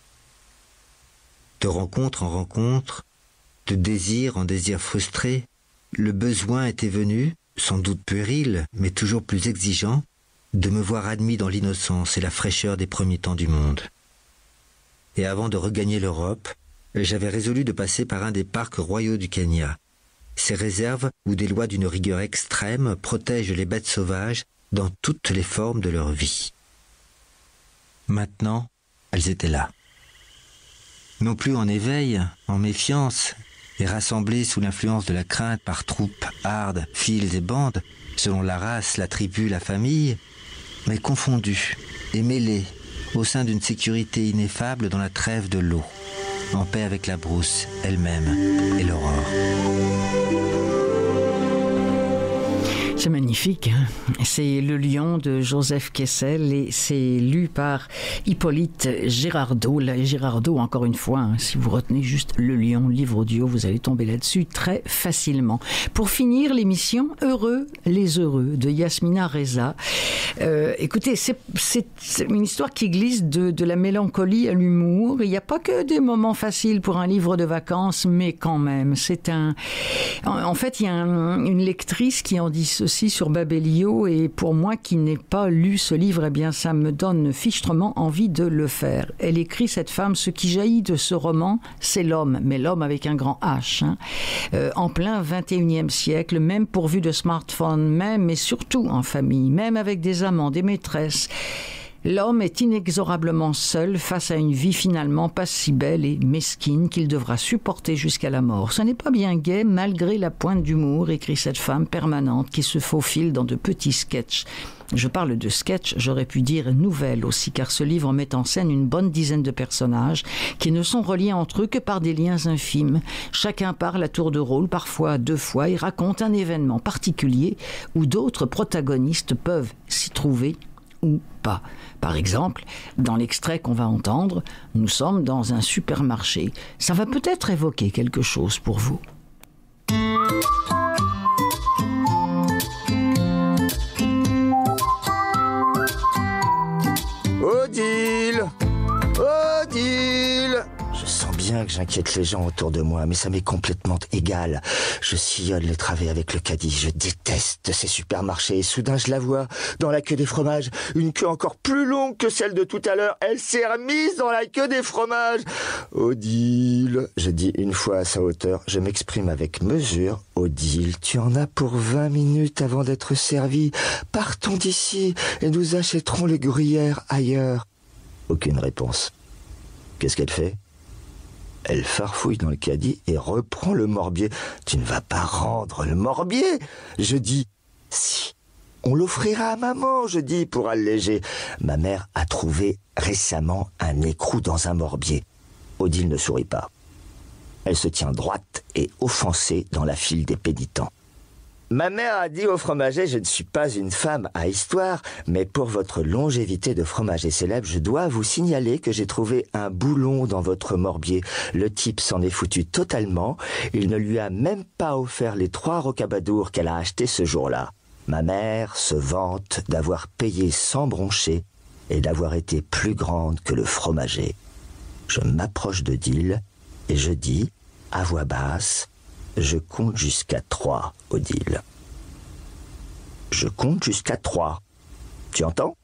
De rencontre en rencontre, de désir en désir frustré, le besoin était venu, sans doute puéril, mais toujours plus exigeant, de me voir admis dans l'innocence et la fraîcheur des premiers temps du monde. Et avant de regagner l'Europe, j'avais résolu de passer par un des parcs royaux du Kenya. Ces réserves où des lois d'une rigueur extrême protègent les bêtes sauvages dans toutes les formes de leur vie. Maintenant, elles étaient là. Non plus en éveil, en méfiance, et rassemblées sous l'influence de la crainte par troupes, hardes, files et bandes, selon la race, la tribu, la famille, mais confondues et mêlées au sein d'une sécurité ineffable dans la trêve de l'eau, en paix avec la brousse elle-même et l'aurore. C'est magnifique. Hein c'est Le Lion de Joseph Kessel et c'est lu par Hippolyte Girardot. Là, Girardot, encore une fois, hein, si vous retenez juste Le Lion, livre audio, vous allez tomber là-dessus très facilement. Pour finir l'émission, Heureux les heureux de Yasmina Reza. Euh, écoutez, c'est une histoire qui glisse de, la mélancolie à l'humour. Il n'y a pas que des moments faciles pour un livre de vacances, mais quand même, c'est un. En, fait, il y a un, une lectrice qui en dit ceci sur Babelio et pour moi qui n'ai pas lu ce livre, eh bien ça me donne fichtrement envie de le faire. Elle écrit cette femme, ce qui jaillit de ce roman, c'est l'homme, mais l'homme avec un grand H, hein. euh, en plein 21e siècle, même pourvu de smartphones, même et surtout en famille, même avec des amants, des maîtresses. L'homme est inexorablement seul face à une vie finalement pas si belle et mesquine qu'il devra supporter jusqu'à la mort. Ce n'est pas bien gai malgré la pointe d'humour, écrit cette femme permanente qui se faufile dans de petits sketchs. Je parle de sketch, j'aurais pu dire nouvelle aussi, car ce livre met en scène une bonne dizaine de personnages qui ne sont reliés entre eux que par des liens infimes. Chacun parle à tour de rôle, parfois deux fois, et raconte un événement particulier où d'autres protagonistes peuvent s'y trouver pas. Par exemple, dans l'extrait qu'on va entendre, nous sommes dans un supermarché. Ça va peut-être évoquer quelque chose pour vous. Que j'inquiète les gens autour de moi, mais ça m'est complètement égal. Je sillonne les travées avec le caddie. Je déteste ces supermarchés. Et soudain, je la vois dans la queue des fromages. Une queue encore plus longue que celle de tout à l'heure. Elle s'est remise dans la queue des fromages. Odile, je dis une fois à sa hauteur, je m'exprime avec mesure. Odile, tu en as pour vingt minutes avant d'être servi. Partons d'ici et nous achèterons les gruyères ailleurs. Aucune réponse. Qu'est-ce qu'elle fait? Elle farfouille dans le caddie et reprend le morbier. Tu ne vas pas rendre le morbier Je dis, si. On l'offrira à maman, je dis, pour alléger. Ma mère a trouvé récemment un écrou dans un morbier. Odile ne sourit pas. Elle se tient droite et offensée dans la file des pénitents. Ma mère a dit au fromager, je ne suis pas une femme à histoire, mais pour votre longévité de fromager célèbre, je dois vous signaler que j'ai trouvé un boulon dans votre morbier. Le type s'en est foutu totalement. Il ne lui a même pas offert les trois rocabadours qu'elle a achetés ce jour-là. Ma mère se vante d'avoir payé sans broncher et d'avoir été plus grande que le fromager. Je m'approche de Dill et je dis, à voix basse, je compte jusqu'à trois, Odile. Je compte jusqu'à trois. Tu entends?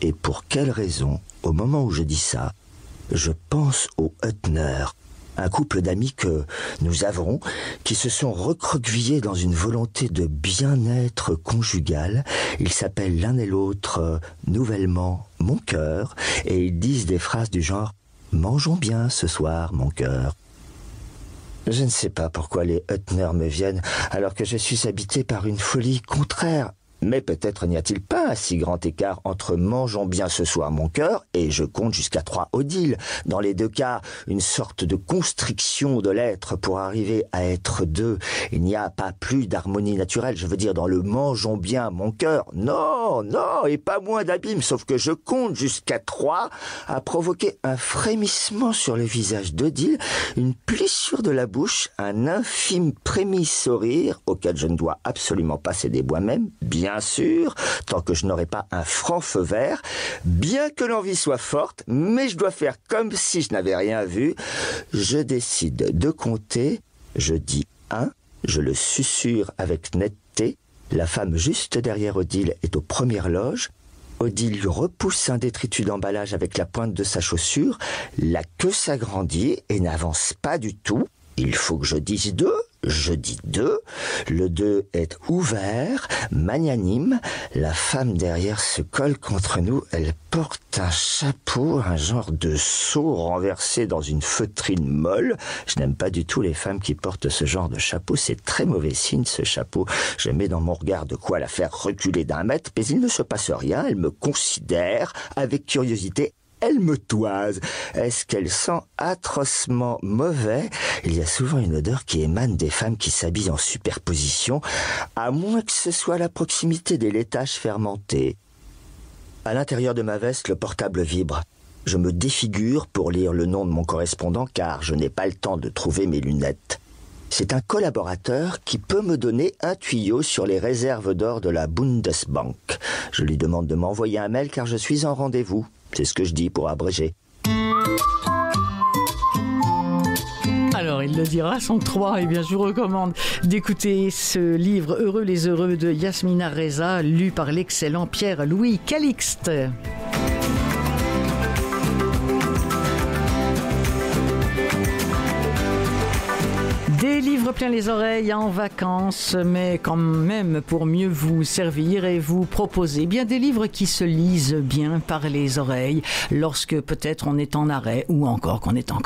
Et pour quelle raison, au moment où je dis ça, je pense aux Huttner, un couple d'amis que nous avons, qui se sont recroquevillés dans une volonté de bien-être conjugal. Ils s'appellent l'un et l'autre euh, nouvellement mon cœur, et ils disent des phrases du genre Mangeons bien ce soir, mon cœur. Je ne sais pas pourquoi les Huttner me viennent alors que je suis habité par une folie contraire mais peut-être n'y a-t-il pas un si grand écart entre mangeons bien ce soir mon cœur et je compte jusqu'à trois Odile. Dans les deux cas, une sorte de constriction de l'être pour arriver à être deux. Il n'y a pas plus d'harmonie naturelle, je veux dire dans le mangeons bien mon cœur. Non, non, et pas moins d'abîme, sauf que je compte jusqu'à trois a provoqué un frémissement sur le visage d'Odile, une plissure de la bouche, un infime prémisse au rire, auquel je ne dois absolument pas céder moi-même, bien bien sûr, tant que je n'aurai pas un franc feu vert, bien que l'envie soit forte, mais je dois faire comme si je n'avais rien vu. Je décide de compter, je dis un, je le susurre avec netteté, la femme juste derrière Odile est aux premières loges, Odile repousse un détritus d'emballage avec la pointe de sa chaussure. La queue s'agrandit et n'avance pas du tout. Il faut que je dise deux. Je dis deux. Le deux est ouvert, magnanime. La femme derrière se colle contre nous. Elle porte un chapeau, un genre de seau renversé dans une feutrine molle. Je n'aime pas du tout les femmes qui portent ce genre de chapeau. C'est très mauvais signe, ce chapeau. Je mets dans mon regard de quoi la faire reculer d'un mètre, mais il ne se passe rien. Elle me considère avec curiosité elle me toise. Est-ce qu'elle sent atrocement mauvais? Il y a souvent une odeur qui émane des femmes qui s'habillent en superposition, à moins que ce soit la proximité des laitages fermentés. À l'intérieur de ma veste, le portable vibre. Je me défigure pour lire le nom de mon correspondant car je n'ai pas le temps de trouver mes lunettes. C'est un collaborateur qui peut me donner un tuyau sur les réserves d'or de la Bundesbank. Je lui demande de m'envoyer un mail car je suis en rendez-vous. C'est ce que je dis pour abréger. Alors, il le dira, son 3. Eh bien, je vous recommande d'écouter ce livre Heureux les heureux de Yasmina Reza, lu par l'excellent Pierre-Louis Calixte. Des livres plein les oreilles en vacances, mais quand même pour mieux vous servir et vous proposer bien des livres qui se lisent bien par les oreilles lorsque peut-être on est en arrêt ou encore qu'on est encore